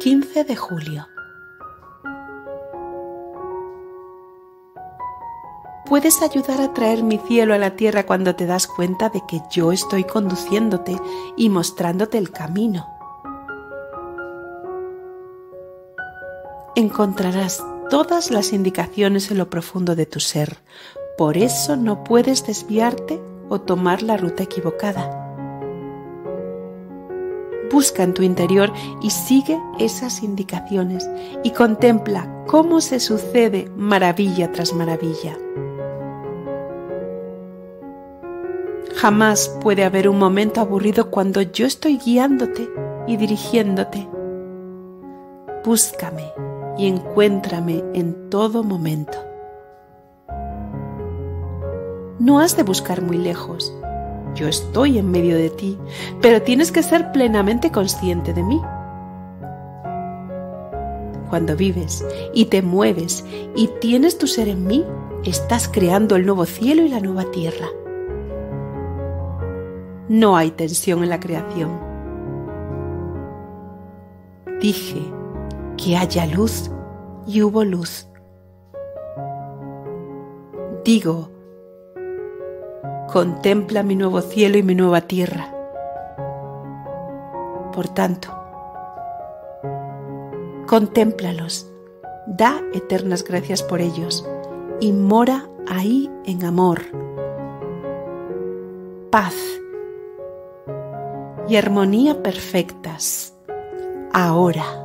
15 de julio. Puedes ayudar a traer mi cielo a la tierra cuando te das cuenta de que yo estoy conduciéndote y mostrándote el camino. Encontrarás todas las indicaciones en lo profundo de tu ser, por eso no puedes desviarte o tomar la ruta equivocada. Busca en tu interior y sigue esas indicaciones y contempla cómo se sucede maravilla tras maravilla. Jamás puede haber un momento aburrido cuando yo estoy guiándote y dirigiéndote. Búscame y encuéntrame en todo momento. No has de buscar muy lejos yo estoy en medio de ti, pero tienes que ser plenamente consciente de mí. Cuando vives y te mueves y tienes tu ser en mí, estás creando el nuevo cielo y la nueva tierra. No hay tensión en la creación. Dije que haya luz y hubo luz. Digo contempla mi nuevo cielo y mi nueva tierra. Por tanto, contémplalos, da eternas gracias por ellos y mora ahí en amor, paz y armonía perfectas, ahora.